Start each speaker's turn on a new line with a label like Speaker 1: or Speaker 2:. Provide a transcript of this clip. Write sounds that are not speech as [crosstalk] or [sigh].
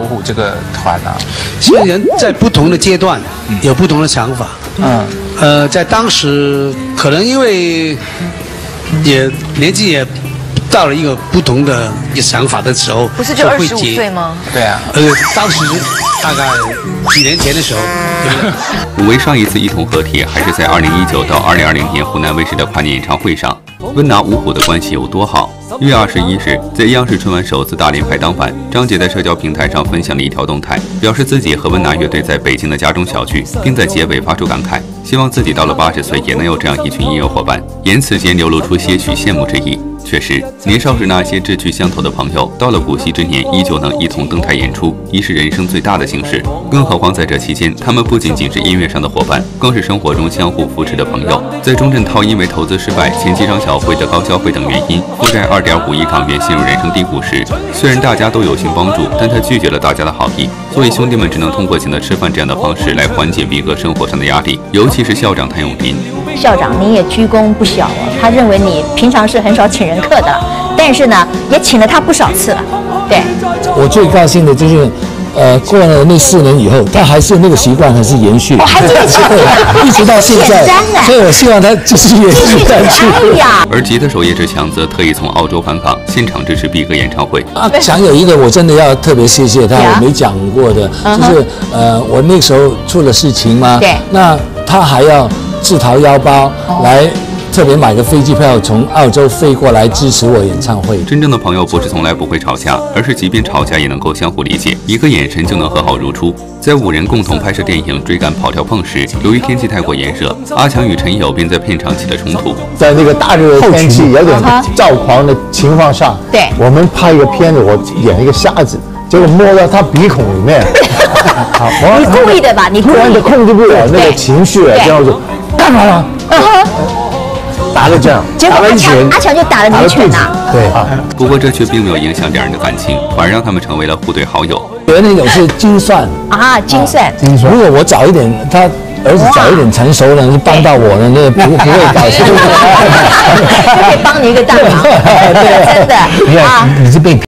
Speaker 1: 五虎这个团啊，
Speaker 2: 所以人在不同的阶段有不同的想法。
Speaker 1: 嗯，
Speaker 2: 呃，在当时可能因为也年纪也到了一个不同的想法的时候，
Speaker 3: 不是就二十五
Speaker 2: 会结
Speaker 3: 岁吗？
Speaker 1: 对啊，
Speaker 2: 呃，当时大概几年前的时候，
Speaker 4: 五位上一次一同合体还是在2019到2020年湖南卫视的跨年演唱会上。温拿五虎的关系有多好？一月二十一日，在央视春晚首次大连排当晚，张杰在社交平台上分享了一条动态，表示自己和温拿乐队在北京的家中小聚，并在结尾发出感慨，希望自己到了八十岁也能有这样一群音乐伙伴，言辞间流露出些许羡慕之意。确实，年少时那些志趣相投的朋友，到了古稀之年依旧能一同登台演出，已是人生最大的幸事。更何况在这期间，他们不仅仅是音乐上的伙伴，更是生活中相互扶持的朋友。在钟镇涛因为投资失败、前妻张小慧的高消费等原因，负债二点五亿港元陷入人生低谷时，虽然大家都有心帮助，但他拒绝了大家的好意，所以兄弟们只能通过请他吃饭这样的方式来缓解逼哥生活上的压力。尤其是校长谭咏麟，
Speaker 5: 校长，你也居功不小啊。他认为你平常是很少请人客的，但是呢，也请了他不少次了。对，
Speaker 6: 我最高兴的就是，呃，过了那四年以后，他还是那个习惯还是延续，
Speaker 5: 我还记得起
Speaker 6: 对，[laughs] 一直到现在 [laughs] 所以我希望他就是延续下去。[laughs]
Speaker 5: 哎呀，
Speaker 4: 而吉他手叶志强则特意从澳洲返港，现场支持逼哥演唱会。
Speaker 6: 啊，讲有一个我真的要特别谢谢他，我没讲过的，就是呃，我那时候出了事情嘛，
Speaker 5: 对。
Speaker 6: 那他还要自掏腰包来特别买个飞机票从澳洲飞过来支持我演唱会。
Speaker 4: 真正的朋友不是从来不会吵架，而是即便吵架也能够相互理解，一个眼神就能和好如初。在五人共同拍摄电影《追赶跑跳碰》时，由于天气太过炎热，阿强与陈友便在片场起了冲突。
Speaker 7: 在那个大热的天气有点躁狂的情况下，
Speaker 5: 对
Speaker 7: 我们拍一个片子，我演一个瞎子，结果摸到他鼻孔里面，[laughs]
Speaker 5: 你故意的吧？你故
Speaker 7: 突然就
Speaker 5: 意的。
Speaker 7: 控制不了那个情绪了，
Speaker 5: 对
Speaker 7: 然后就干嘛了？[laughs] 打了这样，
Speaker 5: 结果阿
Speaker 7: 打了一拳
Speaker 5: 强阿强就打了你
Speaker 7: 打了肚子
Speaker 5: 一拳呐，
Speaker 7: 对啊，
Speaker 4: 不过这却并没有影响两人的感情，反而让他们成为了互怼好友。
Speaker 6: 有的那种是精算，
Speaker 5: 啊，精算。
Speaker 6: 如果我早一点，他儿子早一点成熟了，帮到我了，那不不会 [laughs] 搞错。
Speaker 5: 就可以帮你一个大忙，[laughs] 真的
Speaker 7: 你
Speaker 5: 啊
Speaker 7: 看。你是被